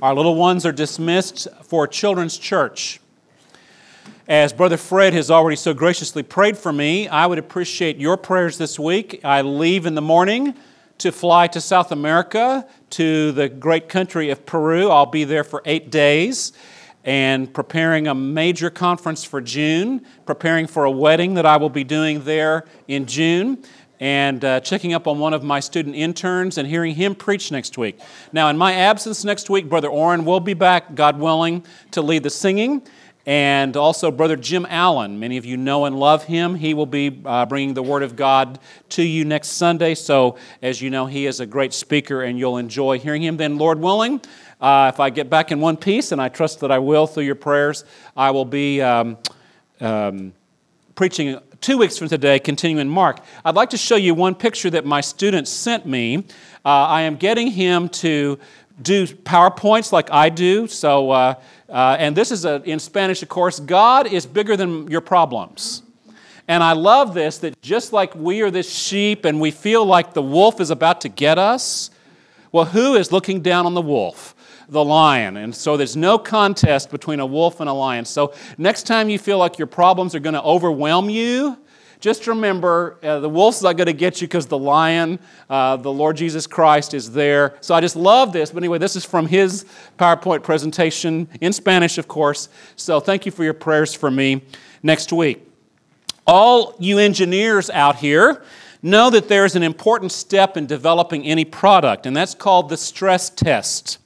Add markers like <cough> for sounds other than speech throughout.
Our little ones are dismissed for Children's Church. As Brother Fred has already so graciously prayed for me, I would appreciate your prayers this week. I leave in the morning to fly to South America, to the great country of Peru. I'll be there for eight days and preparing a major conference for June, preparing for a wedding that I will be doing there in June and uh, checking up on one of my student interns and hearing him preach next week. Now, in my absence next week, Brother Orrin will be back, God willing, to lead the singing. And also, Brother Jim Allen. Many of you know and love him. He will be uh, bringing the Word of God to you next Sunday. So, as you know, he is a great speaker and you'll enjoy hearing him. Then, Lord willing, uh, if I get back in one piece, and I trust that I will through your prayers, I will be um, um, preaching two weeks from today, continuing Mark. I'd like to show you one picture that my student sent me. Uh, I am getting him to do PowerPoints like I do. So, uh, uh, and this is a, in Spanish, of course. God is bigger than your problems. And I love this that just like we are this sheep and we feel like the wolf is about to get us, well, who is looking down on the wolf? The lion. And so there's no contest between a wolf and a lion. So next time you feel like your problems are going to overwhelm you, just remember uh, the wolf's not going to get you because the lion, uh, the Lord Jesus Christ, is there. So I just love this. But anyway, this is from his PowerPoint presentation in Spanish, of course. So thank you for your prayers for me next week. All you engineers out here know that there is an important step in developing any product, and that's called the stress test.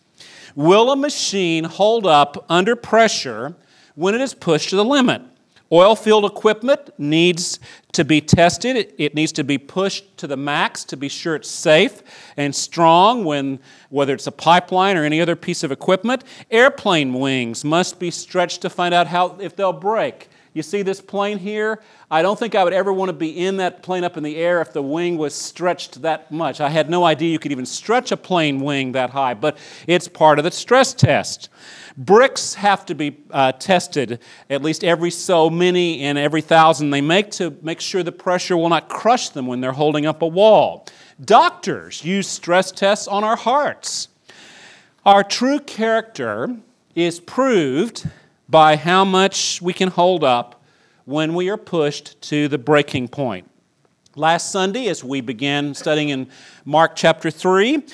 Will a machine hold up under pressure when it is pushed to the limit? Oil field equipment needs to be tested. It needs to be pushed to the max to be sure it's safe and strong when, whether it's a pipeline or any other piece of equipment. Airplane wings must be stretched to find out how, if they'll break. You see this plane here? I don't think I would ever want to be in that plane up in the air if the wing was stretched that much. I had no idea you could even stretch a plane wing that high, but it's part of the stress test. Bricks have to be uh, tested at least every so many and every thousand they make to make sure the pressure will not crush them when they're holding up a wall. Doctors use stress tests on our hearts. Our true character is proved by how much we can hold up when we are pushed to the breaking point. Last Sunday, as we began studying in Mark chapter 3,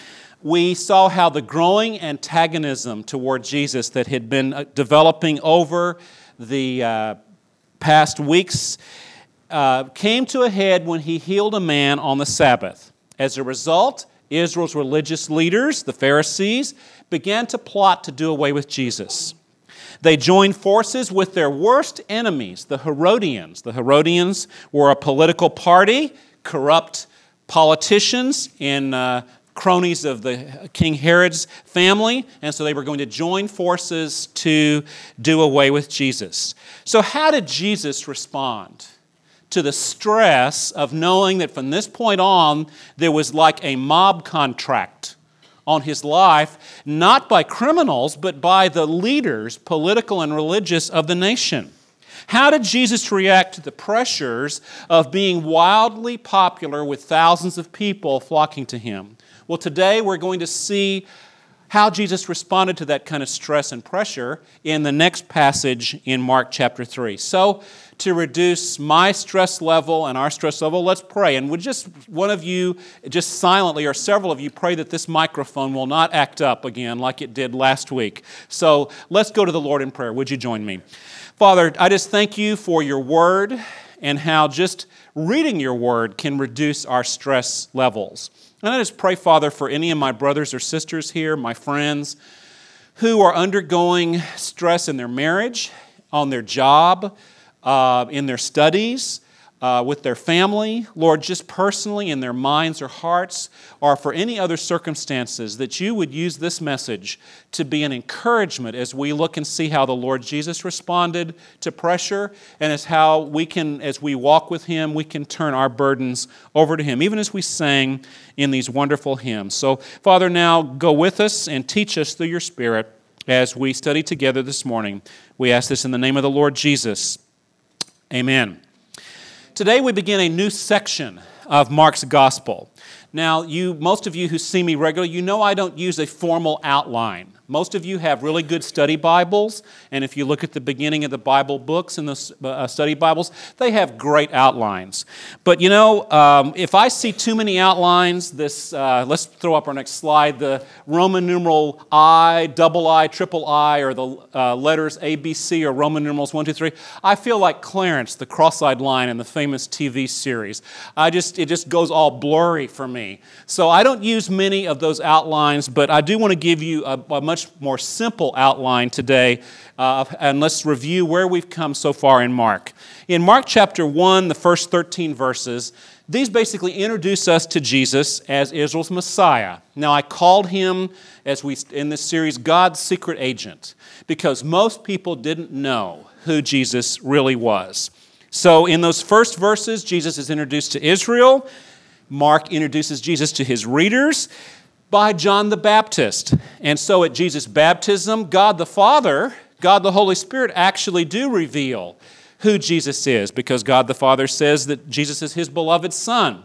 we saw how the growing antagonism toward Jesus that had been uh, developing over the uh, past weeks uh, came to a head when he healed a man on the Sabbath. As a result, Israel's religious leaders, the Pharisees, began to plot to do away with Jesus. They joined forces with their worst enemies, the Herodians. The Herodians were a political party, corrupt politicians and uh, cronies of the King Herod's family, and so they were going to join forces to do away with Jesus. So, how did Jesus respond to the stress of knowing that from this point on there was like a mob contract on his life, not by criminals, but by the leaders, political and religious, of the nation. How did Jesus react to the pressures of being wildly popular with thousands of people flocking to him? Well, today we're going to see how Jesus responded to that kind of stress and pressure in the next passage in Mark chapter 3. So, to reduce my stress level and our stress level, let's pray. And would just one of you, just silently, or several of you, pray that this microphone will not act up again like it did last week. So let's go to the Lord in prayer. Would you join me? Father, I just thank you for your word and how just reading your word can reduce our stress levels. And I just pray, Father, for any of my brothers or sisters here, my friends, who are undergoing stress in their marriage, on their job, uh, in their studies, uh, with their family, Lord, just personally in their minds or hearts, or for any other circumstances, that you would use this message to be an encouragement as we look and see how the Lord Jesus responded to pressure, and as how we can, as we walk with Him, we can turn our burdens over to Him, even as we sang in these wonderful hymns. So, Father, now go with us and teach us through your Spirit as we study together this morning. We ask this in the name of the Lord Jesus. Amen. Today we begin a new section of Mark's gospel. Now, you most of you who see me regularly, you know I don't use a formal outline. Most of you have really good study Bibles, and if you look at the beginning of the Bible books and the uh, study Bibles, they have great outlines. But you know, um, if I see too many outlines, this, uh, let's throw up our next slide, the Roman numeral I, double I, triple I, or the uh, letters A, B, C, or Roman numerals 1, 2, 3, I feel like Clarence, the cross-eyed lion in the famous TV series. I just, it just goes all blurry for me. So I don't use many of those outlines, but I do want to give you a, a much more simple outline today. Uh, and let's review where we've come so far in Mark. In Mark chapter 1, the first 13 verses, these basically introduce us to Jesus as Israel's Messiah. Now, I called him, as we in this series, God's secret agent, because most people didn't know who Jesus really was. So, in those first verses, Jesus is introduced to Israel. Mark introduces Jesus to his readers by John the Baptist. And so at Jesus' baptism, God the Father, God the Holy Spirit actually do reveal who Jesus is because God the Father says that Jesus is his beloved Son.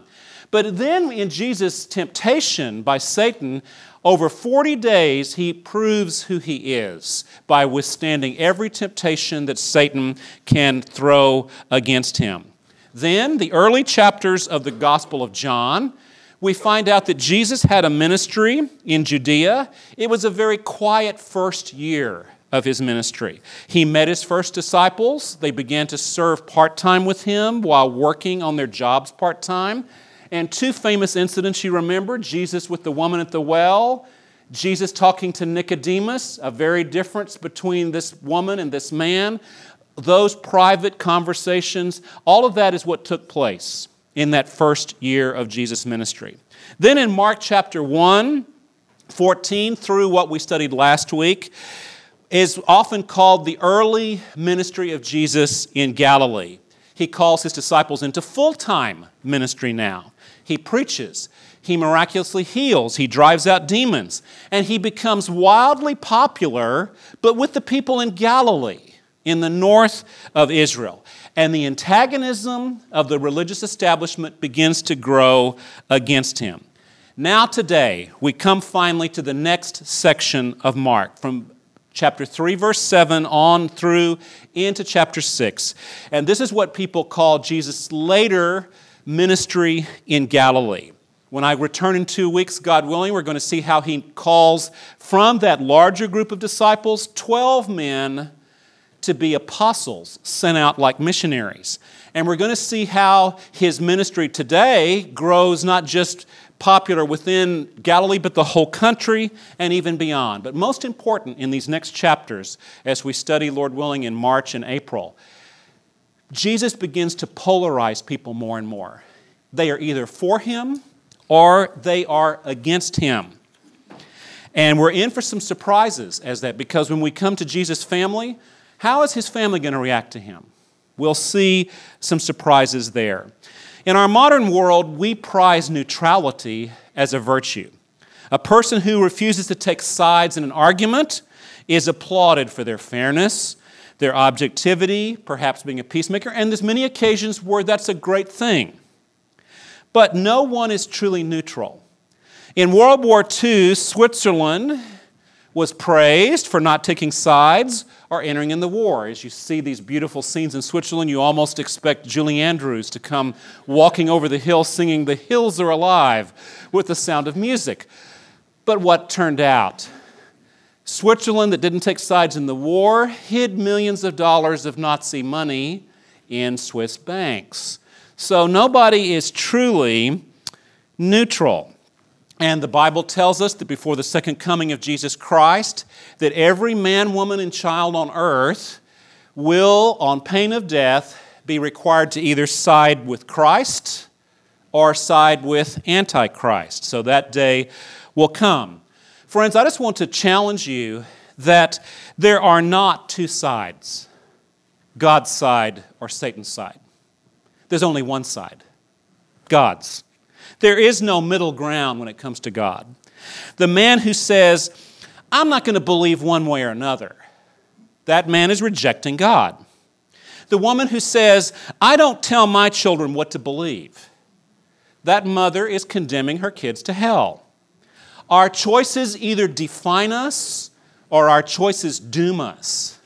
But then in Jesus' temptation by Satan, over 40 days, he proves who he is by withstanding every temptation that Satan can throw against him. Then, the early chapters of the Gospel of John we find out that Jesus had a ministry in Judea. It was a very quiet first year of his ministry. He met his first disciples. They began to serve part time with him while working on their jobs part time. And two famous incidents you remember Jesus with the woman at the well, Jesus talking to Nicodemus, a very difference between this woman and this man. Those private conversations, all of that is what took place in that first year of Jesus' ministry. Then in Mark chapter 1, 14 through what we studied last week, is often called the early ministry of Jesus in Galilee. He calls his disciples into full time ministry now. He preaches, he miraculously heals, he drives out demons, and he becomes wildly popular, but with the people in Galilee, in the north of Israel and the antagonism of the religious establishment begins to grow against him. Now, today, we come finally to the next section of Mark, from chapter 3, verse 7 on through into chapter 6. And this is what people call Jesus' later ministry in Galilee. When I return in two weeks, God willing, we're going to see how he calls from that larger group of disciples 12 men to be apostles sent out like missionaries. And we're going to see how his ministry today grows not just popular within Galilee, but the whole country and even beyond. But most important in these next chapters, as we study, Lord willing, in March and April, Jesus begins to polarize people more and more. They are either for him or they are against him. And we're in for some surprises as that because when we come to Jesus' family, how is his family going to react to him? We'll see some surprises there. In our modern world, we prize neutrality as a virtue. A person who refuses to take sides in an argument is applauded for their fairness, their objectivity, perhaps being a peacemaker, and there's many occasions where that's a great thing. But no one is truly neutral. In World War II, Switzerland was praised for not taking sides or entering in the war. As you see these beautiful scenes in Switzerland, you almost expect Julie Andrews to come walking over the hill singing, The Hills Are Alive, with the sound of music. But what turned out? Switzerland, that didn't take sides in the war, hid millions of dollars of Nazi money in Swiss banks. So nobody is truly neutral. And the Bible tells us that before the second coming of Jesus Christ, that every man, woman, and child on earth will, on pain of death, be required to either side with Christ or side with Antichrist. So that day will come. Friends, I just want to challenge you that there are not two sides God's side or Satan's side. There's only one side God's. There is no middle ground when it comes to God. The man who says, I'm not going to believe one way or another, that man is rejecting God. The woman who says, I don't tell my children what to believe, that mother is condemning her kids to hell. Our choices either define us or our choices doom us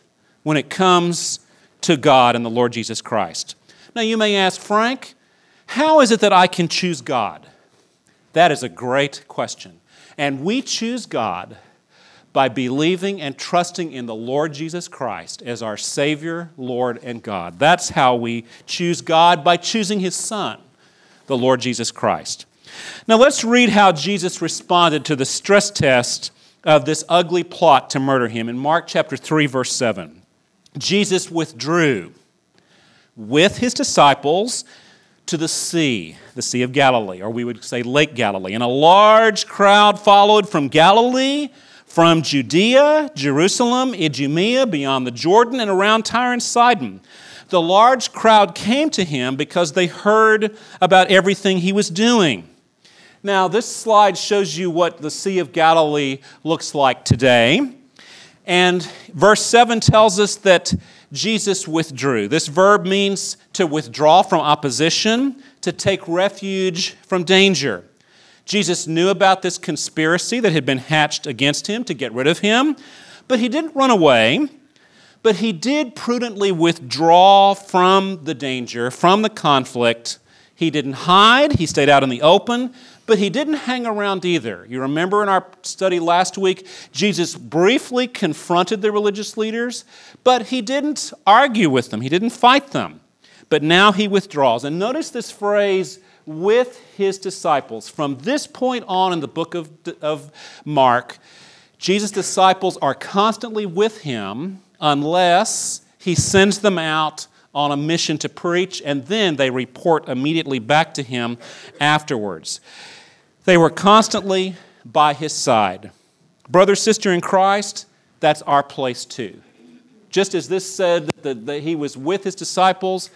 when it comes to God and the Lord Jesus Christ. Now, you may ask, Frank, how is it that I can choose God? That is a great question. And we choose God by believing and trusting in the Lord Jesus Christ as our Savior, Lord, and God. That's how we choose God by choosing His Son, the Lord Jesus Christ. Now let's read how Jesus responded to the stress test of this ugly plot to murder him in Mark chapter 3, verse 7. Jesus withdrew with his disciples to the sea, the Sea of Galilee, or we would say Lake Galilee. And a large crowd followed from Galilee from Judea, Jerusalem, Idumea, beyond the Jordan, and around Tyre and Sidon. The large crowd came to him because they heard about everything he was doing. Now, this slide shows you what the Sea of Galilee looks like today. And verse 7 tells us that Jesus withdrew. This verb means to withdraw from opposition, to take refuge from danger. Jesus knew about this conspiracy that had been hatched against him to get rid of him, but he didn't run away. But he did prudently withdraw from the danger, from the conflict. He didn't hide, he stayed out in the open, but he didn't hang around either. You remember in our study last week, Jesus briefly confronted the religious leaders, but he didn't argue with them, he didn't fight them. But now he withdraws. And notice this phrase, with his disciples. From this point on in the book of, of Mark, Jesus' disciples are constantly with him unless he sends them out on a mission to preach, and then they report immediately back to him afterwards. They were constantly by his side. Brother, sister in Christ, that's our place too. Just as this said that, that he was with his disciples,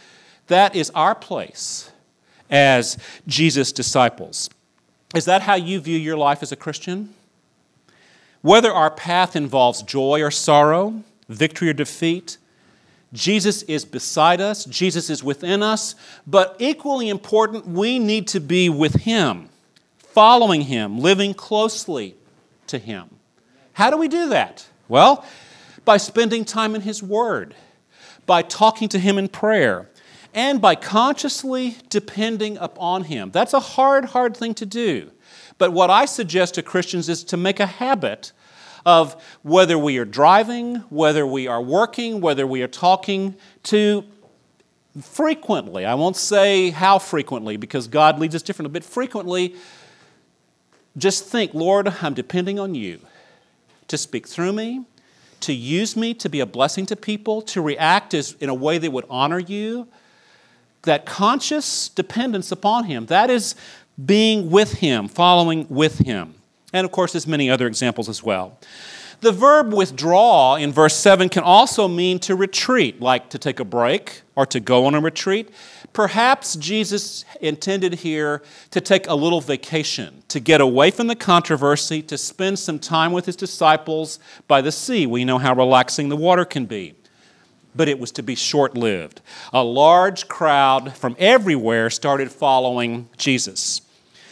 that is our place as Jesus' disciples. Is that how you view your life as a Christian? Whether our path involves joy or sorrow, victory or defeat, Jesus is beside us, Jesus is within us, but equally important, we need to be with Him, following Him, living closely to Him. How do we do that? Well, by spending time in His Word, by talking to Him in prayer, and by consciously depending upon Him. That's a hard, hard thing to do. But what I suggest to Christians is to make a habit of whether we are driving, whether we are working, whether we are talking, to frequently, I won't say how frequently because God leads us differently, but frequently, just think, Lord, I'm depending on you to speak through me, to use me to be a blessing to people, to react as, in a way that would honor you that conscious dependence upon Him. That is being with Him, following with Him. And of course, there's many other examples as well. The verb withdraw in verse 7 can also mean to retreat, like to take a break or to go on a retreat. Perhaps Jesus intended here to take a little vacation, to get away from the controversy, to spend some time with his disciples by the sea. We know how relaxing the water can be but it was to be short lived. A large crowd from everywhere started following Jesus.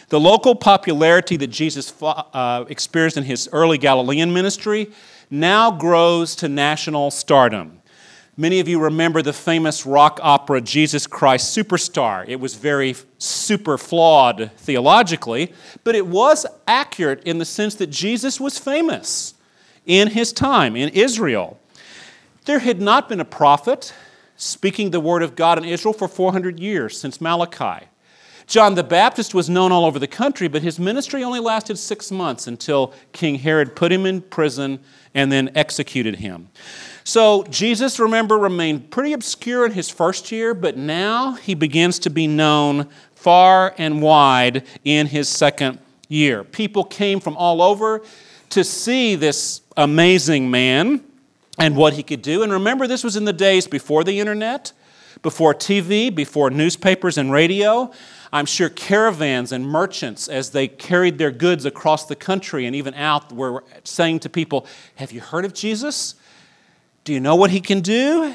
The local popularity that Jesus uh, experienced in his early Galilean ministry now grows to national stardom. Many of you remember the famous rock opera Jesus Christ Superstar. It was very super flawed theologically, but it was accurate in the sense that Jesus was famous in his time in Israel. There had not been a prophet speaking the word of God in Israel for 400 years since Malachi. John the Baptist was known all over the country, but his ministry only lasted six months until King Herod put him in prison and then executed him. So Jesus, remember, remained pretty obscure in his first year, but now he begins to be known far and wide in his second year. People came from all over to see this amazing man and what he could do. And remember, this was in the days before the internet, before TV, before newspapers and radio. I'm sure caravans and merchants, as they carried their goods across the country and even out, were saying to people, Have you heard of Jesus? Do you know what he can do?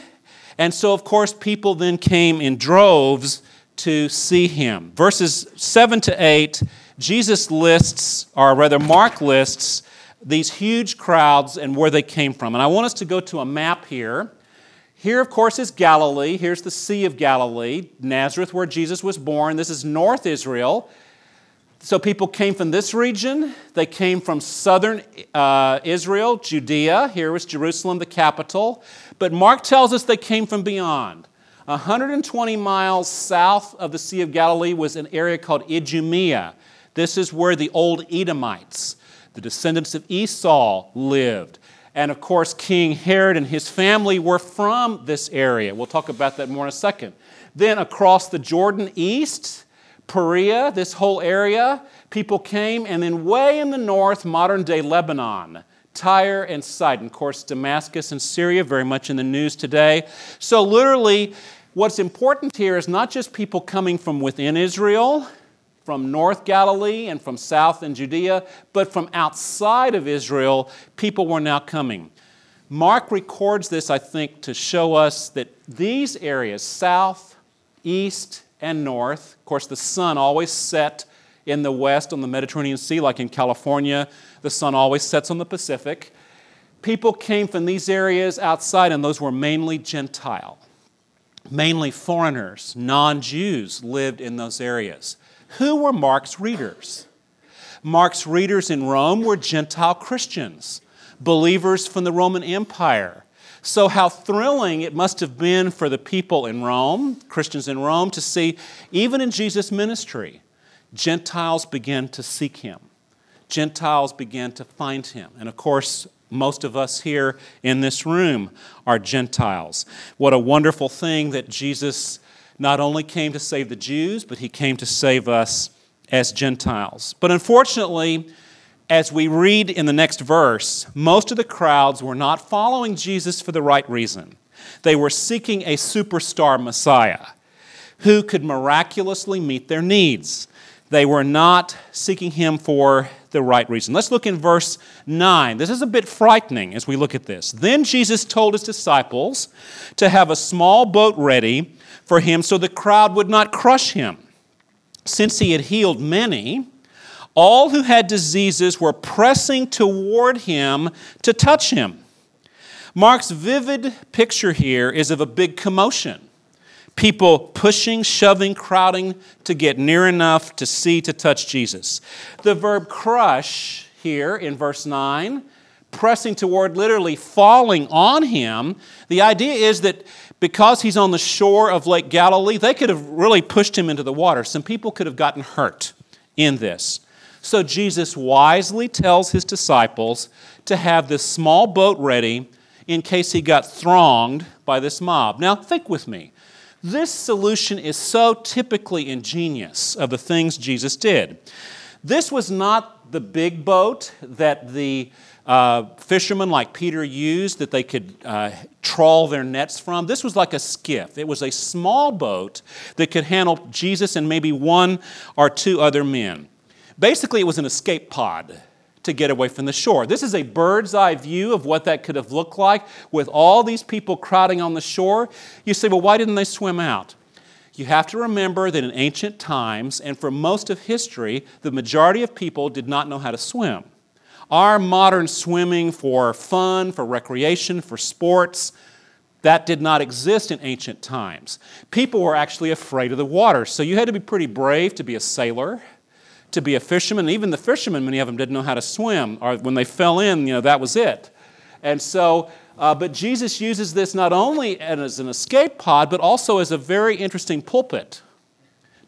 And so, of course, people then came in droves to see him. Verses 7 to 8, Jesus lists, or rather, Mark lists, these huge crowds and where they came from. And I want us to go to a map here. Here, of course, is Galilee. Here's the Sea of Galilee, Nazareth, where Jesus was born. This is North Israel. So people came from this region. They came from southern uh, Israel, Judea. Here was Jerusalem, the capital. But Mark tells us they came from beyond. 120 miles south of the Sea of Galilee was an area called Idumea. This is where the old Edomites, the descendants of Esau, lived. And of course, King Herod and his family were from this area. We'll talk about that more in a second. Then across the Jordan east, Perea, this whole area, people came, and then way in the north, modern day Lebanon, Tyre and Sidon. Of course, Damascus and Syria, very much in the news today. So, literally, what's important here is not just people coming from within Israel, from North Galilee and from South and Judea, but from outside of Israel, people were now coming. Mark records this, I think, to show us that these areas, south, east, and north. Of course, the sun always set in the west on the Mediterranean Sea, like in California, the sun always sets on the Pacific. People came from these areas outside, and those were mainly Gentile. Mainly foreigners, non Jews lived in those areas. Who were Mark's readers? Mark's readers in Rome were Gentile Christians, believers from the Roman Empire. So, how thrilling it must have been for the people in Rome, Christians in Rome, to see, even in Jesus' ministry, Gentiles began to seek him. Gentiles began to find him. And of course, most of us here in this room are Gentiles. What a wonderful thing that Jesus not only came to save the Jews, but he came to save us as Gentiles. But unfortunately, as we read in the next verse, most of the crowds were not following Jesus for the right reason. They were seeking a superstar Messiah who could miraculously meet their needs. They were not seeking him for the right reason. Let's look in verse 9. This is a bit frightening as we look at this. Then Jesus told his disciples to have a small boat ready for him so the crowd would not crush him. Since he had healed many, all who had diseases were pressing toward him to touch him. Mark's vivid picture here is of a big commotion. People pushing, shoving, crowding to get near enough to see, to touch Jesus. The verb crush here in verse 9, pressing toward, literally falling on him. The idea is that because he's on the shore of Lake Galilee, they could have really pushed him into the water. Some people could have gotten hurt in this. So Jesus wisely tells his disciples to have this small boat ready in case he got thronged by this mob. Now, think with me. This solution is so typically ingenious of the things Jesus did. This was not the big boat that the uh, fishermen like Peter used that they could uh, trawl their nets from. This was like a skiff. It was a small boat that could handle Jesus and maybe one or two other men. Basically, it was an escape pod to get away from the shore. This is a bird's eye view of what that could have looked like with all these people crowding on the shore. You say, well, why didn't they swim out? You have to remember that in ancient times and for most of history, the majority of people did not know how to swim. Our modern swimming for fun, for recreation, for sports, that did not exist in ancient times. People were actually afraid of the water, so you had to be pretty brave to be a sailor to be a fisherman. Even the fishermen, many of them didn't know how to swim, or when they fell in, you know, that was it. And so, uh, but Jesus uses this not only as an escape pod, but also as a very interesting pulpit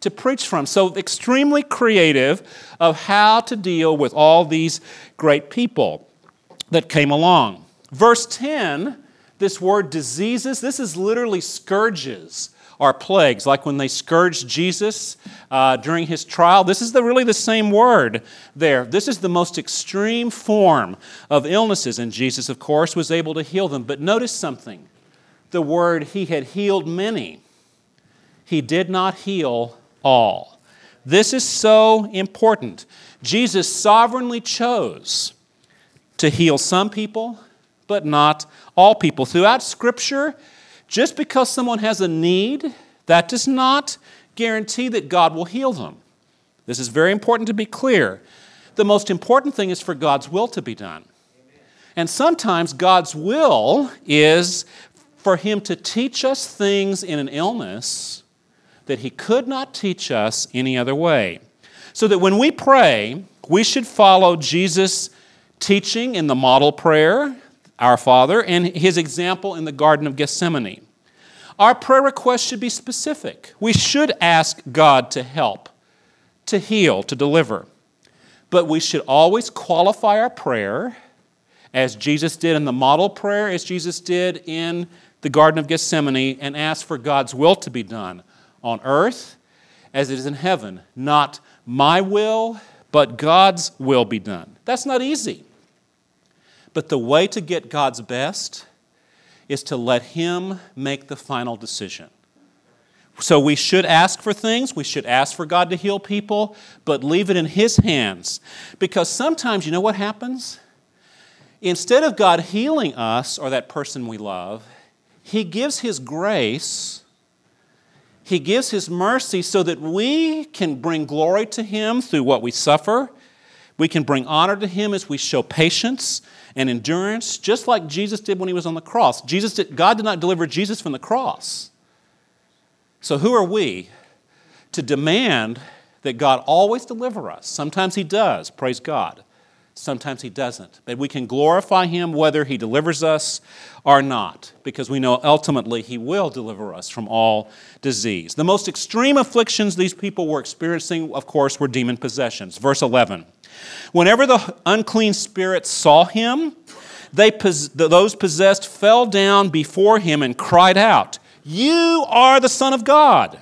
to preach from. So, extremely creative of how to deal with all these great people that came along. Verse 10, this word diseases, this is literally scourges are plagues, like when they scourged Jesus uh, during his trial. This is the, really the same word there. This is the most extreme form of illnesses, and Jesus, of course, was able to heal them. But notice something the word, he had healed many, he did not heal all. This is so important. Jesus sovereignly chose to heal some people, but not all people. Throughout Scripture, just because someone has a need, that does not guarantee that God will heal them. This is very important to be clear. The most important thing is for God's will to be done. And sometimes God's will is for Him to teach us things in an illness that He could not teach us any other way. So that when we pray, we should follow Jesus' teaching in the model prayer, Our Father, and His example in the Garden of Gethsemane. Our prayer requests should be specific. We should ask God to help, to heal, to deliver. But we should always qualify our prayer as Jesus did in the model prayer, as Jesus did in the Garden of Gethsemane, and ask for God's will to be done on earth as it is in heaven. Not my will, but God's will be done. That's not easy. But the way to get God's best is to let Him make the final decision. So we should ask for things, we should ask for God to heal people, but leave it in His hands. Because sometimes, you know what happens? Instead of God healing us or that person we love, He gives His grace, He gives His mercy so that we can bring glory to Him through what we suffer. We can bring honor to Him as we show patience and endurance, just like Jesus did when He was on the cross. Jesus did, God did not deliver Jesus from the cross. So, who are we to demand that God always deliver us? Sometimes He does, praise God. Sometimes He doesn't. But we can glorify Him whether He delivers us or not, because we know ultimately He will deliver us from all disease. The most extreme afflictions these people were experiencing, of course, were demon possessions. Verse 11 Whenever the unclean spirits saw Him, they, those possessed fell down before Him and cried out, You are the Son of God.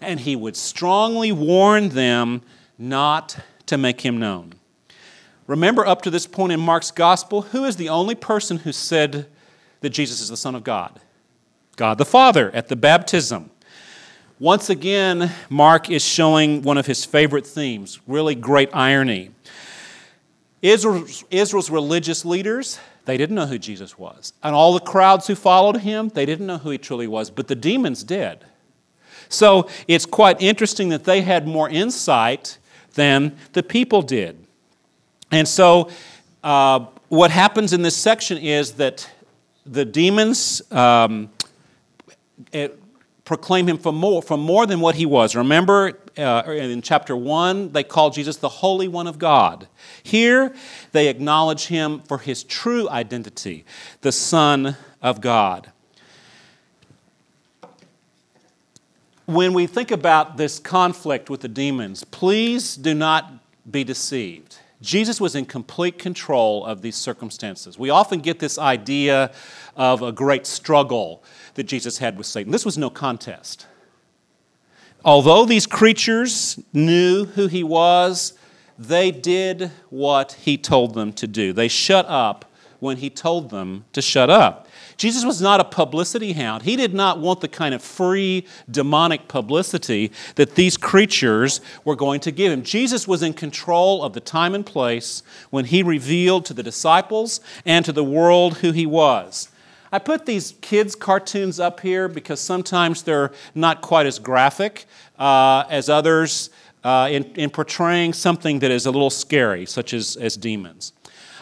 And He would strongly warn them not to make Him known. Remember, up to this point in Mark's gospel, who is the only person who said that Jesus is the Son of God? God the Father at the baptism. Once again, Mark is showing one of his favorite themes, really great irony. Israel's, Israel's, religious leaders, they didn't know who Jesus was. And all the crowds who followed him, they didn't know who he truly was, but the demons did. So it's quite interesting that they had more insight than the people did. And so, uh, what happens in this section is that the demons um, proclaim him for more, for more than what he was. Remember uh, in chapter 1, they call Jesus the Holy One of God. Here, they acknowledge him for his true identity, the Son of God. When we think about this conflict with the demons, please do not be deceived. Jesus was in complete control of these circumstances. We often get this idea of a great struggle that Jesus had with Satan. This was no contest. Although these creatures knew who he was, they did what he told them to do. They shut up when he told them to shut up. Jesus was not a publicity hound. He did not want the kind of free demonic publicity that these creatures were going to give him. Jesus was in control of the time and place when he revealed to the disciples and to the world who he was. I put these kids' cartoons up here because sometimes they're not quite as graphic uh, as others uh, in, in portraying something that is a little scary, such as, as demons.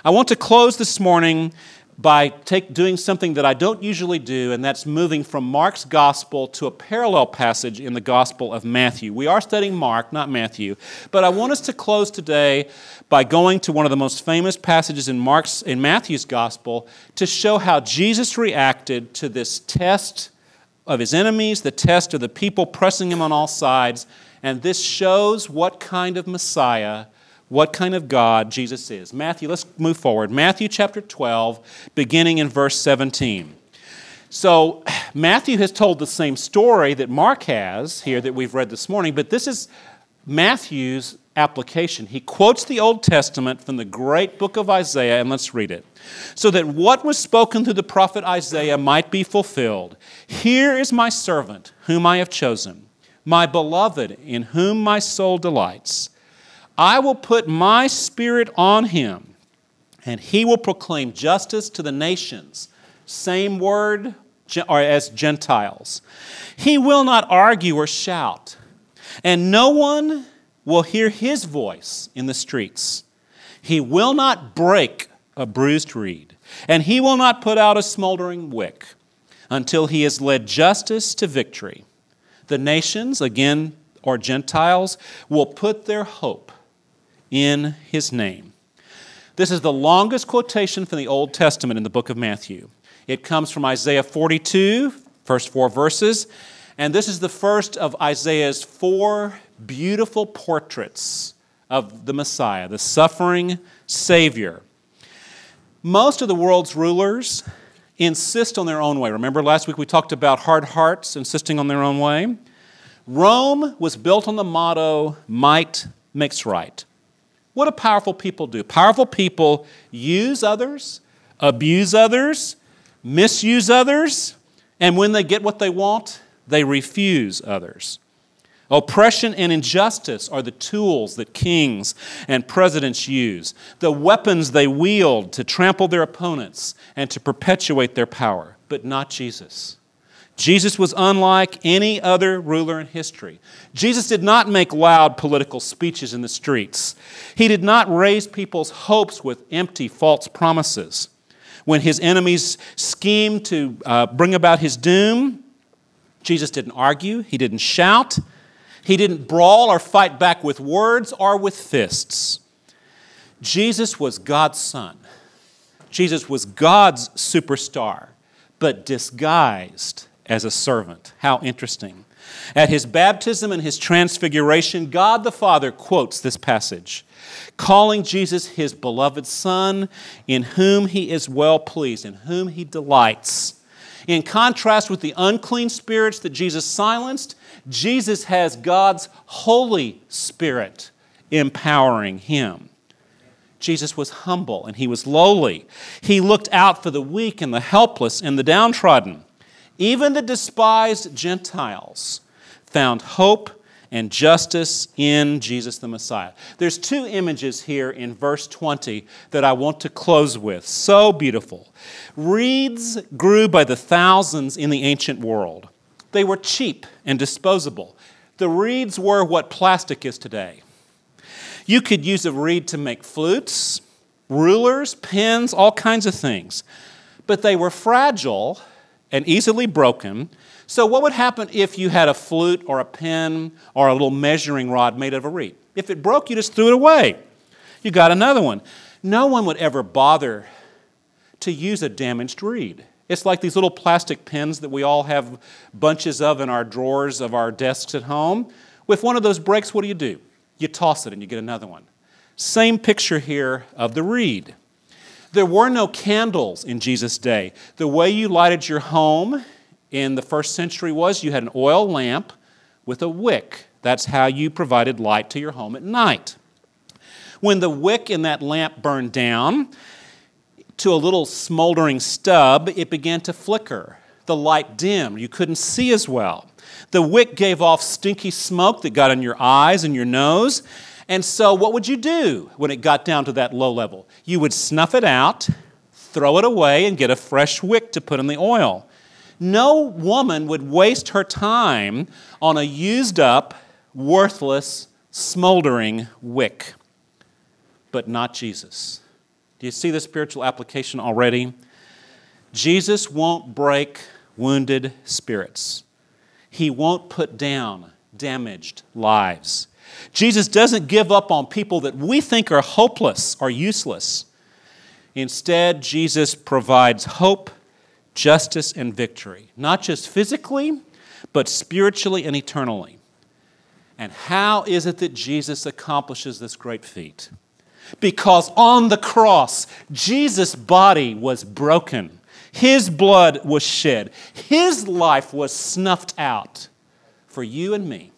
I want to close this morning by take, doing something that I don't usually do, and that's moving from Mark's gospel to a parallel passage in the gospel of Matthew. We are studying Mark, not Matthew, but I want us to close today by going to one of the most famous passages in Mark's in Matthew's gospel to show how Jesus reacted to this test of his enemies, the test of the people pressing him on all sides, and this shows what kind of Messiah what kind of God Jesus is. Matthew, let's move forward. Matthew chapter 12, beginning in verse 17. So, Matthew has told the same story that Mark has here that we've read this morning, but this is Matthew's application. He quotes the Old Testament from the great book of Isaiah, and let's read it. So that what was spoken through the prophet Isaiah might be fulfilled. Here is my servant, whom I have chosen, my beloved, in whom my soul delights. I will put my spirit on him, and he will proclaim justice to the nations. Same word or as Gentiles. He will not argue or shout, and no one will hear his voice in the streets. He will not break a bruised reed, and he will not put out a smoldering wick until he has led justice to victory. The nations, again, or Gentiles, will put their hope in his name. This is the longest quotation from the Old Testament in the book of Matthew. It comes from Isaiah 42, first four verses, and this is the first of Isaiah's four beautiful portraits of the Messiah, the suffering Savior. Most of the world's rulers insist on their own way. Remember last week we talked about hard hearts insisting on their own way? Rome was built on the motto, might makes right. What do powerful people do? Powerful people use others, abuse others, misuse others, and when they get what they want, they refuse others. Oppression and injustice are the tools that kings and presidents use, the weapons they wield to trample their opponents and to perpetuate their power, but not Jesus. Jesus was unlike any other ruler in history. Jesus did not make loud political speeches in the streets. He did not raise people's hopes with empty, false promises. When his enemies schemed to uh, bring about his doom, Jesus didn't argue, he didn't shout, he didn't brawl or fight back with words or with fists. Jesus was God's son. Jesus was God's superstar, but disguised as a servant. How interesting. At his baptism and his transfiguration, God the Father quotes this passage, calling Jesus his beloved Son, in whom he is well pleased, in whom he delights. In contrast with the unclean spirits that Jesus silenced, Jesus has God's Holy Spirit empowering him. Jesus was humble and he was lowly. He looked out for the weak and the helpless and the downtrodden. Even the despised Gentiles found hope and justice in Jesus the Messiah. There's two images here in verse 20 that I want to close with. So beautiful. Reeds grew by the thousands in the ancient world. They were cheap and disposable. The reeds were what plastic is today. You could use a reed to make flutes, rulers, pens, all kinds of things. But they were fragile and easily broken. So, what would happen if you had a flute or a pen or a little measuring rod made of a reed? If it broke, you just threw it away. You got another one. No one would ever bother to use a damaged reed. It's like these little plastic pens that we all have bunches of in our drawers of our desks at home. With one of those breaks, what do you do? You toss it and you get another one. Same picture here of the reed. There were no candles in Jesus' day. The way you lighted your home in the first century was you had an oil lamp with a wick. That's how you provided light to your home at night. When the wick in that lamp burned down, to a little smoldering stub, it began to flicker. The light dimmed. You couldn't see as well. The wick gave off stinky smoke that got in your eyes and your nose. And so, what would you do when it got down to that low level? You would snuff it out, throw it away, and get a fresh wick to put in the oil. No woman would waste her time on a used up, worthless, smoldering wick. But not Jesus. Do you see the spiritual application already? Jesus won't break wounded spirits. He won't put down damaged lives. Jesus doesn't give up on people that we think are hopeless or useless. Instead, Jesus provides hope, justice, and victory, not just physically, but spiritually and eternally. And how is it that Jesus accomplishes this great feat? because on the cross, Jesus' body was broken, his blood was shed, his life was snuffed out for you and me,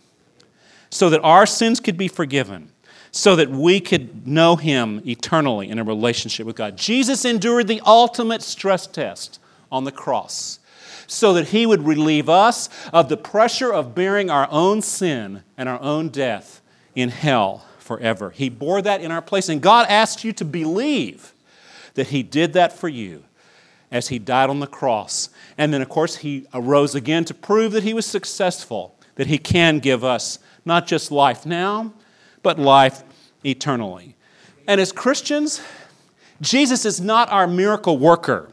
so that our sins could be forgiven, so that we could know him eternally in a relationship with God. Jesus endured the ultimate stress test on the cross so that he would relieve us of the pressure of bearing our own sin and our own death in hell forever. He bore that in our place. And God asks you to believe that He did that for you as He died on the cross. And then, of course, He arose again to prove that He was successful, that He can give us not just life now, but life eternally. And as Christians, Jesus is not our miracle worker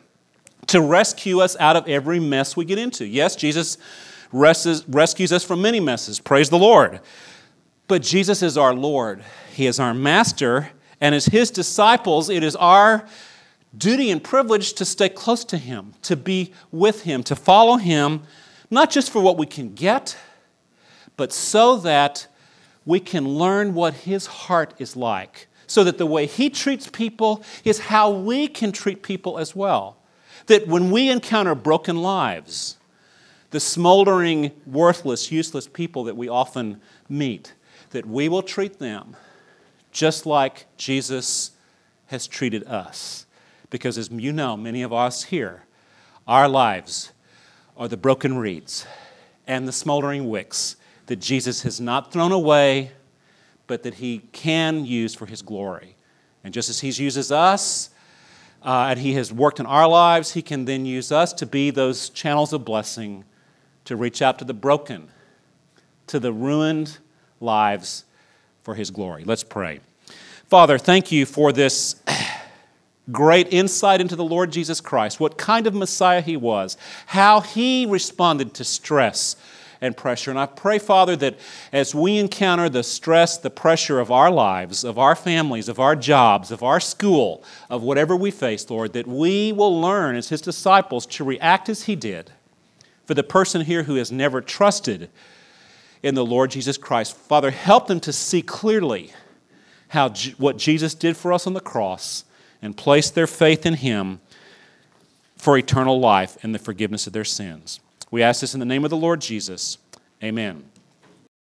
to rescue us out of every mess we get into. Yes, Jesus rescues us from many messes. Praise the Lord. But Jesus is our Lord, He is our Master, and as His disciples, it is our duty and privilege to stay close to Him, to be with Him, to follow Him, not just for what we can get, but so that we can learn what His heart is like, so that the way He treats people is how we can treat people as well. That when we encounter broken lives, the smoldering, worthless, useless people that we often meet, that we will treat them just like Jesus has treated us. Because as you know, many of us here, our lives are the broken reeds and the smoldering wicks that Jesus has not thrown away, but that He can use for His glory. And just as He uses us, uh, and He has worked in our lives, He can then use us to be those channels of blessing to reach out to the broken, to the ruined lives for His glory. Let's pray. Father, thank you for this <clears throat> great insight into the Lord Jesus Christ, what kind of Messiah He was, how He responded to stress and pressure. And I pray, Father, that as we encounter the stress, the pressure of our lives, of our families, of our jobs, of our school, of whatever we face, Lord, that we will learn as His disciples to react as He did for the person here who has never trusted in the Lord Jesus Christ. Father, help them to see clearly how what Jesus did for us on the cross and place their faith in Him for eternal life and the forgiveness of their sins. We ask this in the name of the Lord Jesus. Amen.